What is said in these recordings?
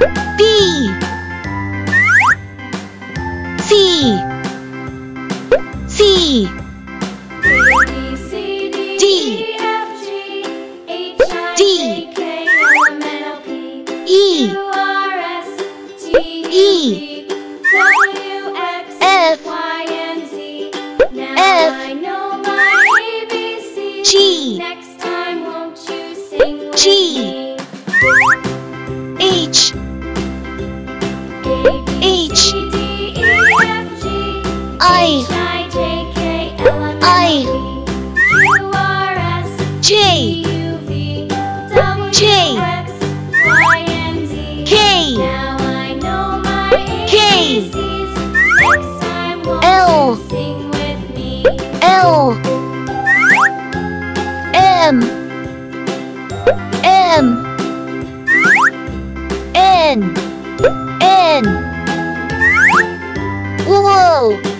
B C C D, D. E, E F. F. G. Next time, won't you sing with G. I I, J, J. K. K. L. L. M. M. N. N. Whoa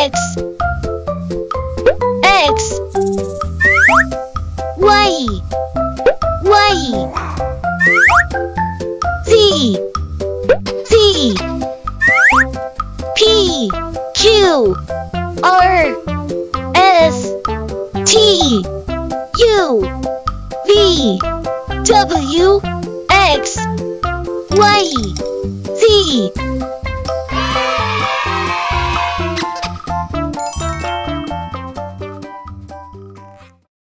X. X. Y. Y. Z. Z. P. Q. R. S. T. U. V. W. X. Y. Z